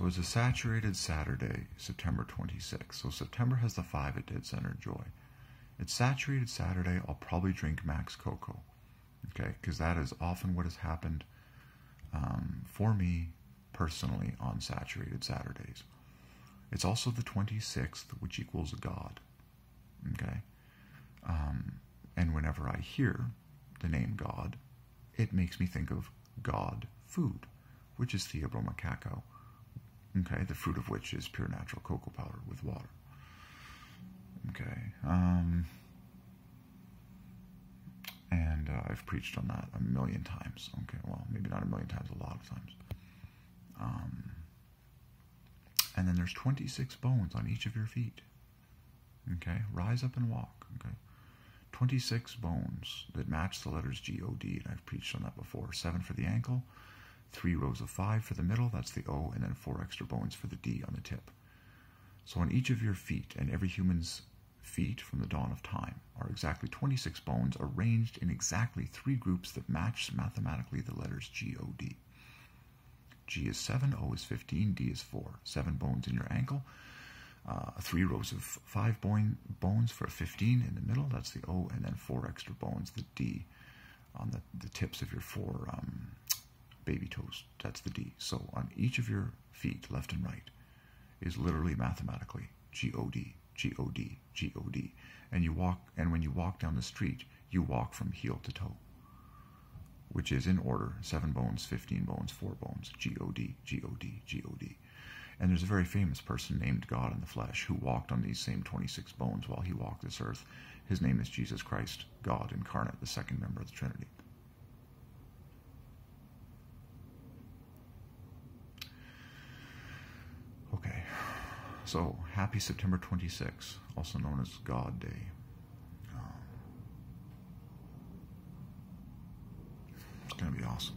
So it's a saturated Saturday, September 26th. So September has the five at dead center joy. It's saturated Saturday. I'll probably drink Max Cocoa, okay, because that is often what has happened um, for me personally on saturated Saturdays. It's also the 26th, which equals God, okay. Um, and whenever I hear the name God, it makes me think of God food, which is Theobroma cacao, okay, the fruit of which is pure natural cocoa powder with water. Okay. Um, and uh, I've preached on that a million times. Okay, well, maybe not a million times, a lot of times. Um, and then there's 26 bones on each of your feet. Okay, rise up and walk. Okay, 26 bones that match the letters G O D, and I've preached on that before. Seven for the ankle, three rows of five for the middle, that's the O, and then four extra bones for the D on the tip. So on each of your feet, and every human's feet from the dawn of time, are exactly 26 bones arranged in exactly three groups that match mathematically the letters G O D. G is 7, O is 15, D is 4. Seven bones in your ankle, uh, three rows of five bone, bones for 15 in the middle, that's the O, and then four extra bones, the D, on the, the tips of your four um, baby toes, that's the D. So on each of your feet, left and right, is literally mathematically G-O-D, G-O-D, G-O-D. And you walk, and when you walk down the street, you walk from heel to toe which is in order seven bones, 15 bones, four bones, G O D, G O D, G O D. And there's a very famous person named God in the flesh who walked on these same 26 bones while he walked this earth. His name is Jesus Christ, God incarnate, the second member of the Trinity. Okay, so happy September 26, also known as God Day. Um, it's going to be awesome.